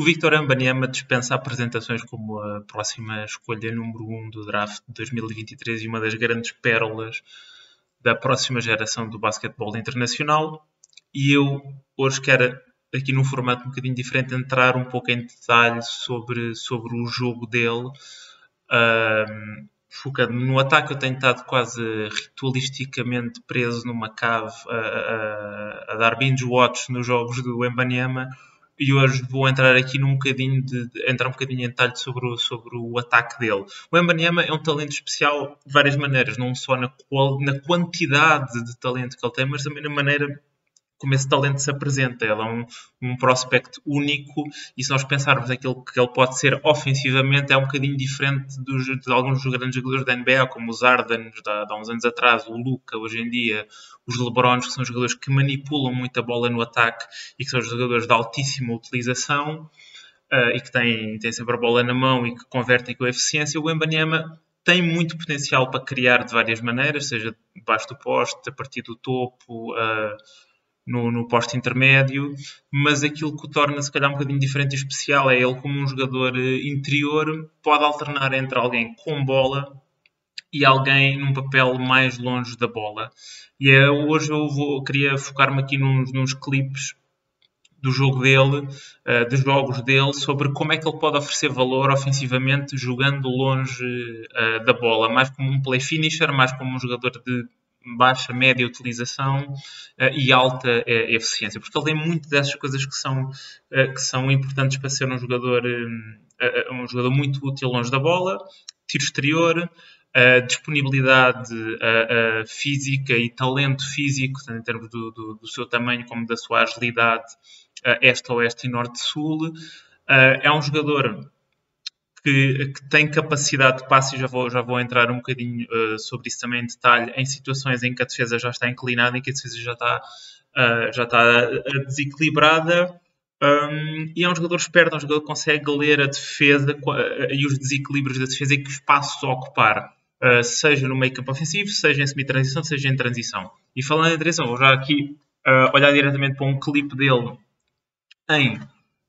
O Victor Ambaniama dispensa apresentações como a próxima escolha número 1 um do draft de 2023 e uma das grandes pérolas da próxima geração do basquetebol internacional. E eu hoje quero, aqui num formato um bocadinho diferente, entrar um pouco em detalhe sobre, sobre o jogo dele. Um, focando no ataque, eu tenho estado quase ritualisticamente preso numa cave a, a, a dar binge watch nos jogos do Embanyama e hoje vou entrar aqui num bocadinho de, de, entrar um bocadinho em detalhe sobre o, sobre o ataque dele. O Embanyama é um talento especial de várias maneiras, não só na, na quantidade de talento que ele tem, mas também na maneira como esse talento se apresenta. Ele é um, um prospect único e se nós pensarmos naquilo que ele pode ser ofensivamente, é um bocadinho diferente dos, de alguns dos grandes jogadores da NBA, como os Arden de há uns anos atrás, o Luca hoje em dia, os LeBrons, que são jogadores que manipulam muito a bola no ataque e que são jogadores de altíssima utilização. Uh, e que têm, têm sempre a bola na mão e que convertem com eficiência, o Embanyama tem muito potencial para criar de várias maneiras, seja debaixo do poste, a partir do topo, uh, no, no posto intermédio, mas aquilo que o torna se calhar um bocadinho diferente e especial é ele como um jogador eh, interior pode alternar entre alguém com bola e alguém num papel mais longe da bola. E é, hoje eu vou, queria focar-me aqui nos, nos clipes do jogo dele, uh, dos jogos dele, sobre como é que ele pode oferecer valor ofensivamente jogando longe uh, da bola, mais como um play finisher, mais como um jogador de baixa, média utilização uh, e alta uh, eficiência, porque ele tem muito dessas coisas que são, uh, que são importantes para ser um jogador, um jogador muito útil longe da bola, tiro exterior, disponibilidade física e talento físico, tanto em termos do, do, do, seu tamanho como da sua agilidade, este-oeste e norte-sul. é um jogador que, que, tem capacidade de passe, e já vou, já vou entrar um bocadinho uh, sobre isso também em detalhe, em situações em que a defesa já está inclinada, em que a defesa já está, uh, já está desequilibrada. Um, e é um jogador esperto, é um jogador que consegue ler a defesa uh, e os desequilíbrios da defesa e que espaços ocupar, seja no meio campo ofensivo, seja em semi-transição, seja em transição. E falando em transição, vou já aqui olhar diretamente para um clipe dele em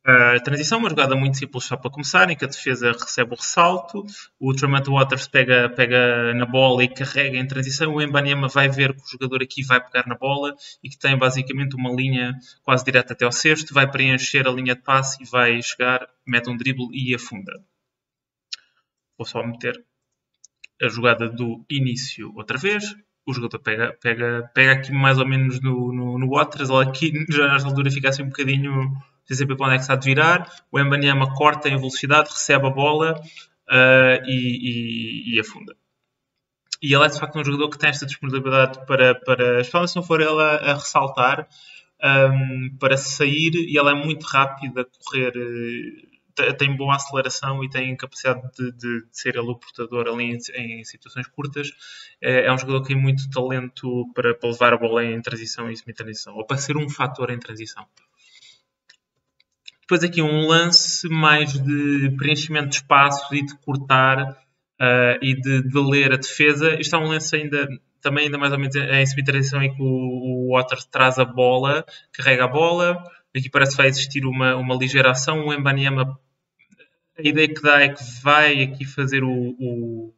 a transição, uma jogada muito simples só para começar, em que a defesa recebe o ressalto, o Tremont Waters pega, pega na bola e carrega em transição, o Embanyama vai ver que o jogador aqui vai pegar na bola e que tem basicamente uma linha quase direta até ao cesto, vai preencher a linha de passe e vai chegar, mete um drible e afunda. Vou só meter a jogada do início outra vez. O jogador pega, pega, pega aqui mais ou menos no, no, no Waters, ele aqui já nesta altura fica assim um bocadinho está de virar. O Embanyama corta em velocidade, recebe a bola uh, e, e, e, afunda. E ele é de facto um jogador que tem esta disponibilidade para, para especialmente se não for ele a, a ressaltar, um, para sair, e ele é muito rápido a correr, uh, tem boa aceleração e tem capacidade de, de, de ser ele o portador ali em, em situações curtas. É, é, um jogador que tem muito talento para, para levar a bola em transição e semi-transição, ou para ser um fator em transição. Depois aqui um lance mais de preenchimento de espaços e de cortar uh, e de, de, ler a defesa. Isto é um lance ainda também ainda mais ou menos em subtração em que o, o Water traz a bola, carrega a bola. Aqui parece que vai existir uma, uma ligeira ação. O Embanyama, a ideia que dá é que vai aqui fazer o, o,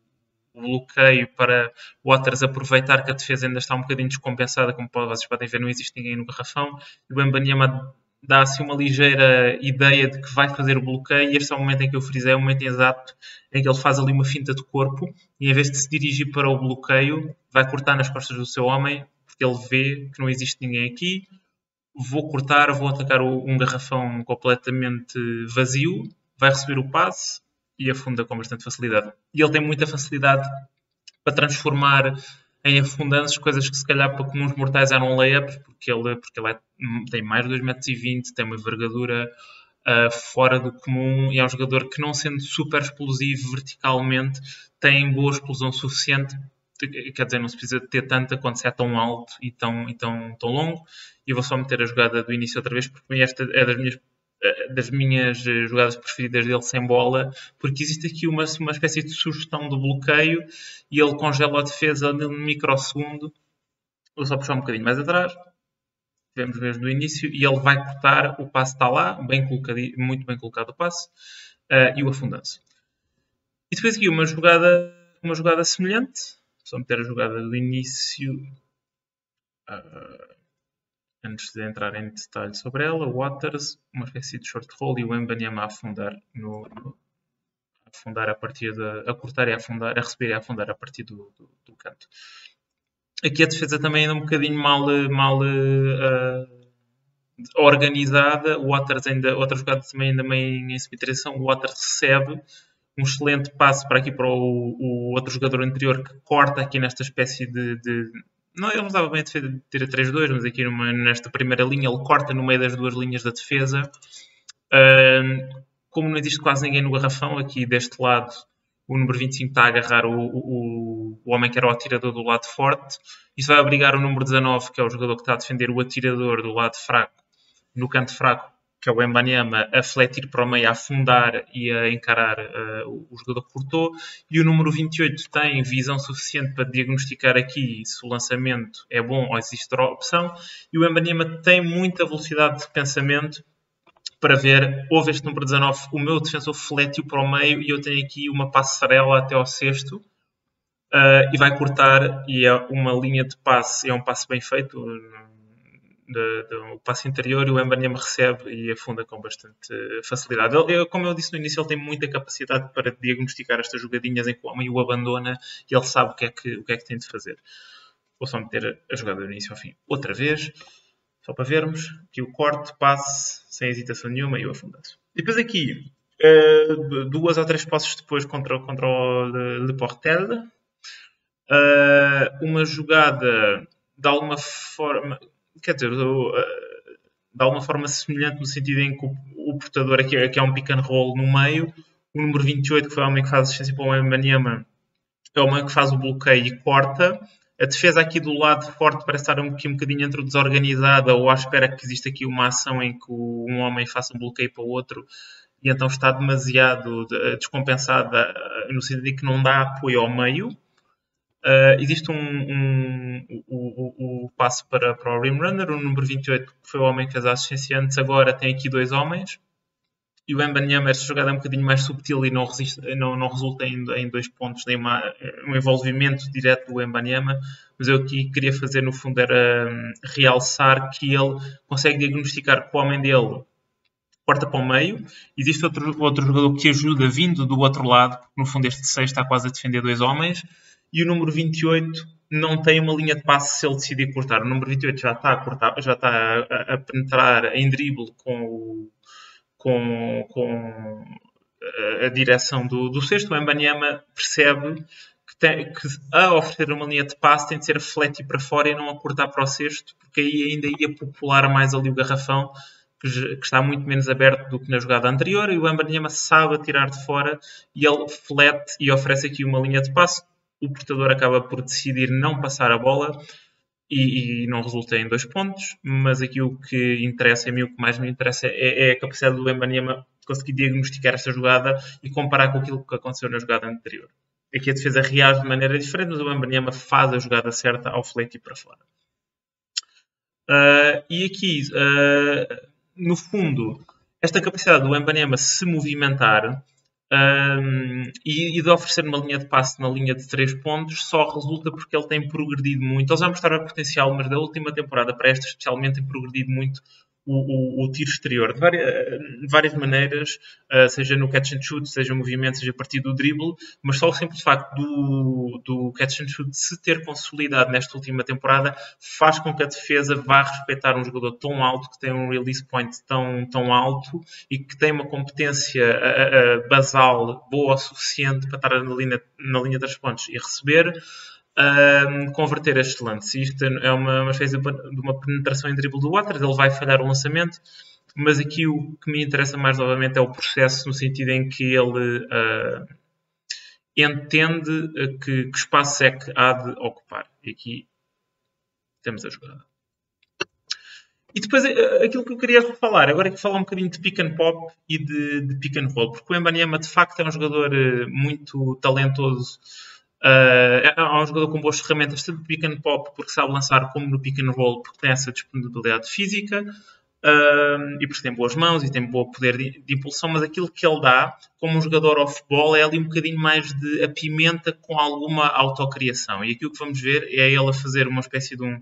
o bloqueio para o Waters aproveitar que a defesa ainda está um bocadinho descompensada, como vocês podem ver, não existe ninguém no garrafão. O Embanyama dá assim uma ligeira ideia de que vai fazer o bloqueio e este é o momento em que eu frisei, é o momento exato em que ele faz ali uma finta de corpo e em vez de se dirigir para o bloqueio, vai cortar nas costas do seu homem porque ele vê que não existe ninguém aqui. Vou cortar, vou atacar um garrafão completamente vazio, vai receber o passe e afunda com bastante facilidade. E ele tem muita facilidade para transformar em afundanças, coisas que se calhar para comuns mortais eram layups, porque ele, porque ele é, tem mais de 2,20m, tem uma envergadura uh, fora do comum e é um jogador que, não sendo super explosivo verticalmente, tem boa explosão suficiente. Quer dizer, não se precisa ter tanta quando se é tão alto e tão, e tão, tão longo. E vou só meter a jogada do início outra vez, porque esta é das minhas das minhas eh, jogadas preferidas dele sem bola, porque existe aqui uma, uma espécie de sugestão do bloqueio e ele congela a defesa no microsegundo. Vou só puxar um bocadinho mais atrás. tivemos mesmo no início, e ele vai cortar, o passe está lá, bem colocado, muito bem colocado o passe, uh, e o afundanço. E depois aqui uma jogada, uma jogada semelhante, só meter a jogada do início, uh, antes de entrar em detalhe sobre ela, Waters, uma espécie de short roll e o Mbanyama a afundar no, no afundar a partir da, a cortar e a afundar, a receber e a afundar a partir do, do, do canto. Aqui a defesa também ainda um bocadinho mal, mal uh, organizada. O Waters ainda, outra jogada também ainda meio em subtração. O Waters recebe um excelente passo para aqui para o, o, outro jogador anterior que corta aqui nesta espécie de. de não, ele não estava bem a defesa a 3-2, mas aqui numa, nesta primeira linha ele corta no meio das duas linhas da defesa. Uh, como não existe quase ninguém no garrafão, aqui deste lado o número 25 está a agarrar o, o, o homem que era o atirador do lado forte. Isso vai obrigar o número 19, que é o jogador que está a defender o atirador do lado fraco, no canto fraco, que é o Embanyama, a fletir para o meio, a afundar e a encarar uh, o jogador que cortou. E o número 28 tem visão suficiente para diagnosticar aqui se o lançamento é bom ou existe outra opção. E o Embanyama tem muita velocidade de pensamento para ver, houve este número 19, o meu defensor flete-o para o meio e eu tenho aqui uma passarela até ao sexto uh, e vai cortar e é uma linha de passe, é um passe bem feito, o passe interior e o Embanyama recebe e afunda com bastante facilidade. Ele, como eu disse no início, ele tem muita capacidade para diagnosticar estas jogadinhas em que o homem o abandona e ele sabe o que é que, o que, é que tem de fazer. Vou só meter a jogada do início ao fim outra vez. Só para vermos que o corte, passe, sem hesitação nenhuma e o afundanço. E depois aqui, uh, duas ou três passos depois contra, contra o Le Portel. Uma jogada de alguma forma, quer dizer, uh, de alguma forma semelhante no sentido em que o, o portador aqui, aqui é um pick and roll no meio. O número 28, que foi o homem que faz assistência para o Embanyama, é o homem que faz o bloqueio e corta. A defesa aqui do lado forte parece estar um, aqui um bocadinho entre desorganizada ou à espera que exista aqui uma ação em que um homem faça um bloqueio para o outro e então está demasiado descompensada no sentido de que não dá apoio ao meio. Uh, existe um, um, o, passo para, para o Rim Runner, o número 28, que foi o homem que fez a assistência. Antes, agora tem aqui dois homens. E o Embanyama, esta jogada é um bocadinho mais subtil e não, resiste, não, não resulta em, em, dois pontos, nem uma, um envolvimento direto do Embanyama, mas eu aqui queria fazer no fundo era um, realçar que ele consegue diagnosticar que o homem dele corta para o meio, existe outro, outro jogador que ajuda vindo do outro lado, no fundo este 6 está quase a defender dois homens, e o número 28 não tem uma linha de passe se ele decidir cortar. O número 28 já está a cortar, já está a, a penetrar em drible com o com, com a direção do, do sexto, o Embanyama percebe que, tem, que, a oferecer uma linha de passe tem de ser a fletir para fora e não a cortar para o sexto, porque aí ainda ia popular mais ali o garrafão, que, está muito menos aberto do que na jogada anterior, e o Embanyama sabe tirar de fora e ele flete e oferece aqui uma linha de passe. O portador acaba por decidir não passar a bola e, e, não resulta em dois pontos, mas aqui o que interessa, a mim o que mais me interessa é, é a capacidade do Embanyama conseguir diagnosticar esta jogada e comparar com aquilo que aconteceu na jogada anterior. Aqui a defesa reage de maneira diferente, mas o Embanyama faz a jogada certa ao flete e para fora. Uh, e aqui, uh, no fundo, esta capacidade do Embanyama se movimentar um, e, e, de oferecer uma linha de passe na linha de 3 pontos só resulta porque ele tem progredido muito. Ele já mostraram potencial, mas da última temporada para esta, especialmente, tem progredido muito o, o, o, tiro exterior. De várias, de várias maneiras, uh, seja no catch and shoot, seja movimento, seja a partir do dribble, mas só o simples facto do, do catch and shoot se ter consolidado nesta última temporada faz com que a defesa vá respeitar um jogador tão alto, que tem um release point tão, tão alto e que tem uma competência uh, basal boa o suficiente para estar na linha, na linha das pontes e receber um, converter estes lances. Isto é uma, uma espécie de uma penetração em dribble do Waters, ele vai falhar o lançamento, mas aqui o que me interessa mais, obviamente, é o processo, no sentido em que ele uh, entende que, que, espaço é que há de ocupar. E aqui temos a jogada. E depois aquilo que eu queria falar, agora é que falar um bocadinho de pick and pop e de, de pick and roll, porque o Embanyama de facto é um jogador muito talentoso Uh, é um jogador com boas ferramentas, tanto no pick and pop, porque sabe lançar, como no pick and roll, porque tem essa disponibilidade física. Uh, e porque tem boas mãos e tem bom poder de, de, impulsão, mas aquilo que ele dá como um jogador off-ball é ali um bocadinho mais de apimenta com alguma autocriação. E aqui o que vamos ver é ele a fazer uma espécie de um,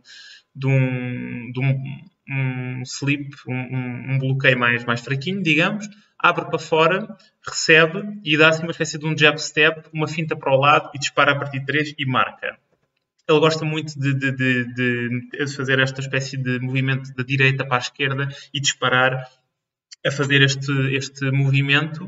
de um, de um, um slip, um, um, bloqueio mais, mais fraquinho, digamos, abre para fora, recebe e dá assim uma espécie de um jab step, uma finta para o lado e dispara a partir de 3 e marca. Ele gosta muito de, de, de, de, fazer esta espécie de movimento da direita para a esquerda e disparar a fazer este, este movimento.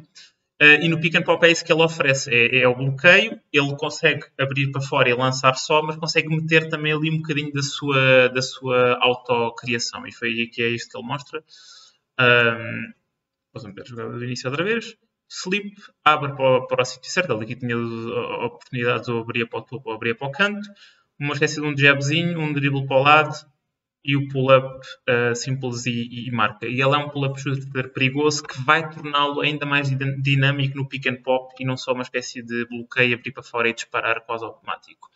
Uh, e no pick and pop é isso que ele oferece: é, é, o bloqueio, ele consegue abrir para fora e lançar só, mas consegue meter também ali um bocadinho da sua, da sua autocriação. E foi aqui é isto que ele mostra. Um, Ver a jogada do início outra vez. Slip, abre para, para o sítio certo. Ele aqui tinha oportunidades ou abria para o topo ou abria para o canto. Uma espécie de um jabzinho, um dribble para o lado e o pull-up uh, simples e, e, marca. E ele é um pull-up shooter perigoso que vai torná-lo ainda mais dinâmico no pick and pop e não só uma espécie de bloqueio, abrir para fora e disparar quase automático.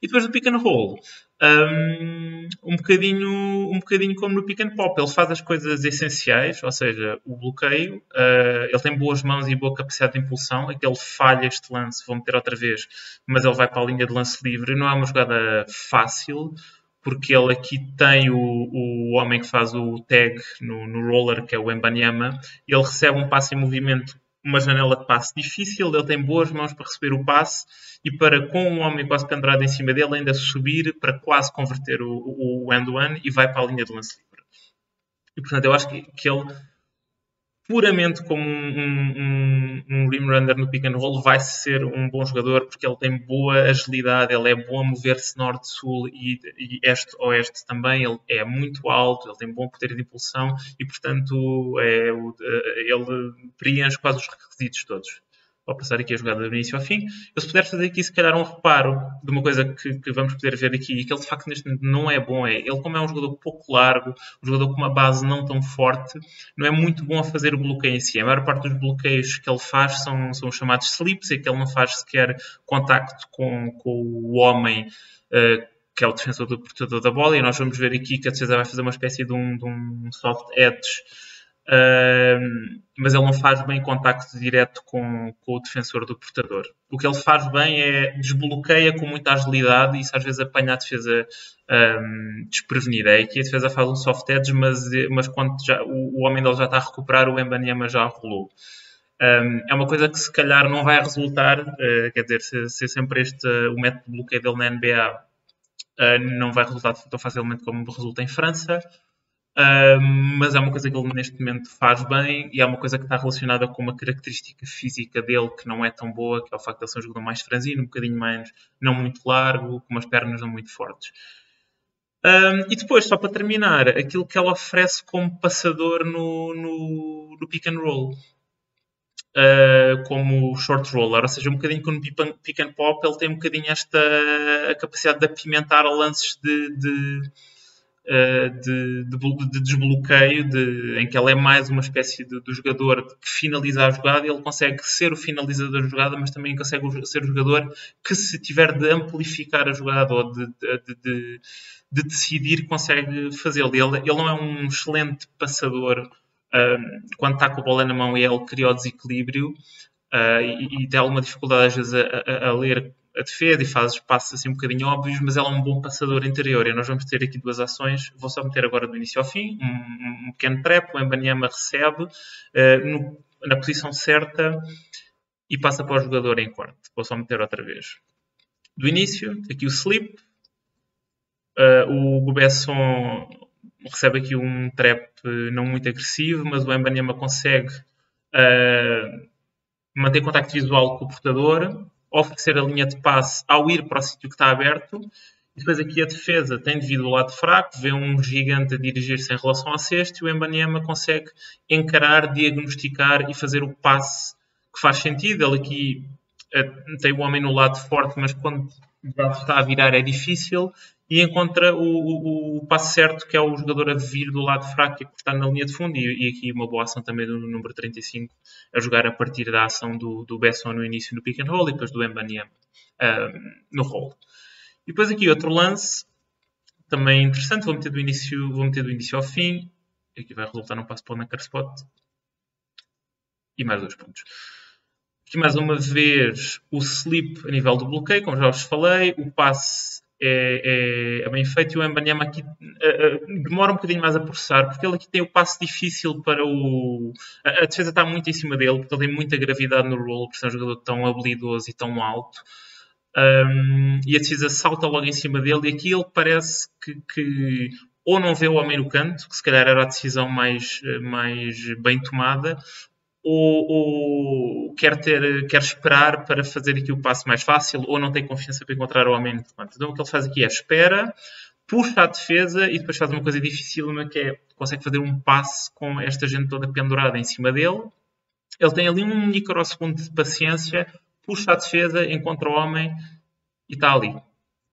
E depois do pick and roll, um, um, bocadinho, um bocadinho como no pick and pop. Ele faz as coisas essenciais, ou seja, o bloqueio. Uh, ele tem boas mãos e boa capacidade de impulsão. Aquele falha este lance, vou meter outra vez, mas ele vai para a linha de lance livre. Não é uma jogada fácil, porque ele aqui tem o, o homem que faz o tag no, no roller, que é o Embanyama. Ele recebe um passe em movimento uma janela de passe difícil, ele tem boas mãos para receber o passe e para, com um homem quase pendurado em cima dele, ainda subir para quase converter o, o end-one e vai para a linha de lance livre. E, portanto, eu acho que, que ele, puramente como um, um, um rim runner no pick and roll, vai ser um bom jogador porque ele tem boa agilidade, ele é bom a mover-se norte-sul e, e este-oeste também, ele é muito alto, ele tem bom poder de impulsão e, portanto, é, ele preenche quase os requisitos todos ao passar aqui a jogada do início ao fim. Eu se puder fazer aqui se calhar um reparo de uma coisa que, que vamos poder ver aqui e que ele de facto neste não é bom, é ele como é um jogador pouco largo, um jogador com uma base não tão forte, não é muito bom a fazer o bloqueio em si. A maior parte dos bloqueios que ele faz são, são chamados slips, e que ele não faz sequer contacto com, com o homem uh, que é o defensor do portador da bola, e nós vamos ver aqui que a defesa vai fazer uma espécie de um, de um soft edge Mas ele não faz bem contacto direto com, com, o defensor do portador. O que ele faz bem é desbloqueia com muita agilidade e isso às vezes apanha a defesa um, desprevenida. É que a defesa faz um soft edge, mas, mas quando já, o, o homem dele já está a recuperar, o Embanyama já rolou. Um, é uma coisa que se calhar não vai resultar, uh, quer dizer, se, se sempre este, uh, o método de bloqueio dele na NBA uh, ah, não vai resultar tão facilmente como resulta em França, Mas é uma coisa que ele neste momento faz bem e é uma coisa que está relacionada com uma característica física dele que não é tão boa, que é o facto de ele ser um jogador mais franzino, um bocadinho mais, não muito largo, com umas pernas não muito fortes. Um, e depois, só para terminar, aquilo que ela oferece como passador no, no, no pick and roll. Uh, como short roller, ou seja, um bocadinho como pick and pop, ele tem um bocadinho esta a capacidade de apimentar lances de, de de, de, de, desbloqueio, de, em que ele é mais uma espécie de, de, jogador que finaliza a jogada ele consegue ser o finalizador da jogada, mas também consegue ser o jogador que, se tiver de amplificar a jogada ou de, de decidir, consegue fazê-lo. Ele, ele não é um excelente passador um, quando está com a bola na mão e ele cria o desequilíbrio. Uh, e, e, tem alguma dificuldade às vezes a, a, a ler a defesa e faz passos assim um bocadinho óbvios, mas ela é um bom passador interior. E nós vamos ter aqui duas ações. Vou só meter agora do início ao fim um, um pequeno prep. O Embanyama recebe uh, no, na posição certa e passa para o jogador em quarto. Vou só meter outra vez. Do início, aqui o slip. Uh, o Gubesson recebe aqui um trap não muito agressivo, mas o Embanyama consegue uh, manter contacto visual com o portador oferecer a linha de passe ao ir para o sítio que está aberto. E depois aqui a defesa tem devido ao lado fraco, vê um gigante a dirigir-se em relação a sexto e o Embanyama consegue encarar, diagnosticar e fazer o passe que faz sentido. Ele aqui eh, tem o homem no lado forte, mas quando já está a virar é difícil e encontra o, o, o, passo certo, que é o jogador a vir do lado fraco e cortar na linha de fundo. E, e, aqui uma boa ação também do número 35, a jogar a partir da ação do, do Besson no início no pick and roll e depois do Embanyama. uh, no rolo. E depois aqui outro lance, também interessante, vou meter do início, vou meter do início ao fim. Aqui vai resultar num passo para o Nacar Spot. E mais dois pontos. Aqui mais uma vez o slip a nível do bloqueio, como já vos falei, o passe é, é, é bem feito e o Embanyama aqui uh, uh, demora um bocadinho mais a processar, porque ele aqui tem o passe difícil para o. A, a, defesa está muito em cima dele, porque ele tem muita gravidade no rolo, por ser um jogador tão habilidoso e tão alto. Um, e a defesa salta logo em cima dele, e aqui ele parece que, que ou não vê o homem no canto, que se calhar era a decisão mais, mais bem tomada, ou, ou, quer, ter, quer esperar para fazer aqui o passo mais fácil, ou não tem confiança para encontrar o homem no canto. Então o que ele faz aqui é espera, puxa a defesa e depois faz uma coisa dificílima que é consegue fazer um passe com esta gente toda pendurada em cima dele. Ele tem ali um microsegundo de paciência, puxa a defesa, encontra o homem e está ali.